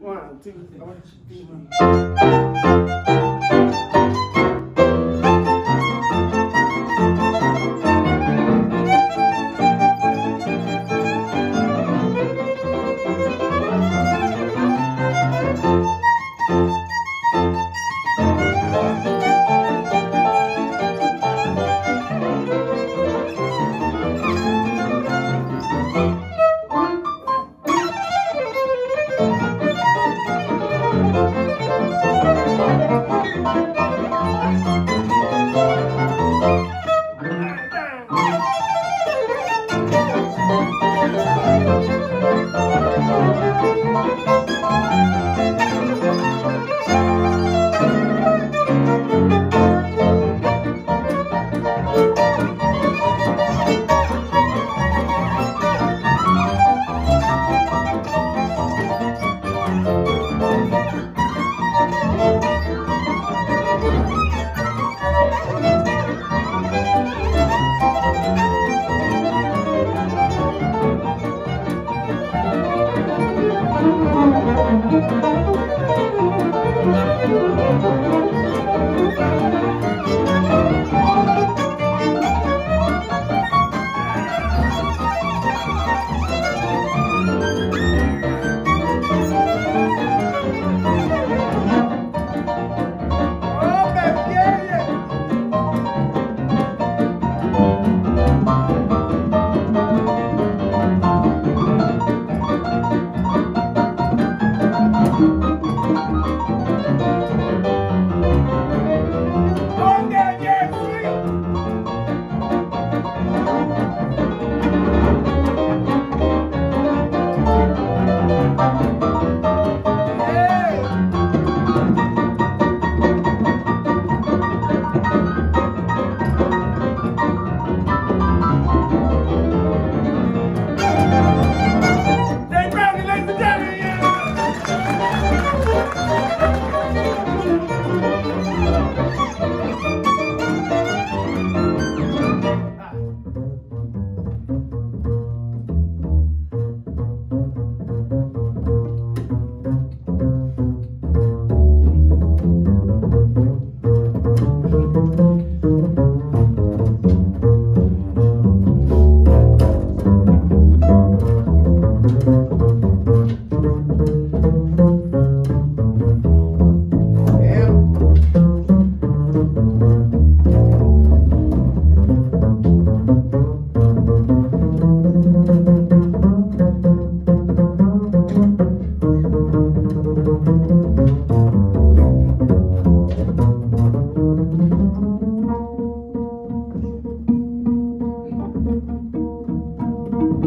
One, two, three.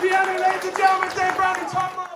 piano, ladies and gentlemen, Dave Brown and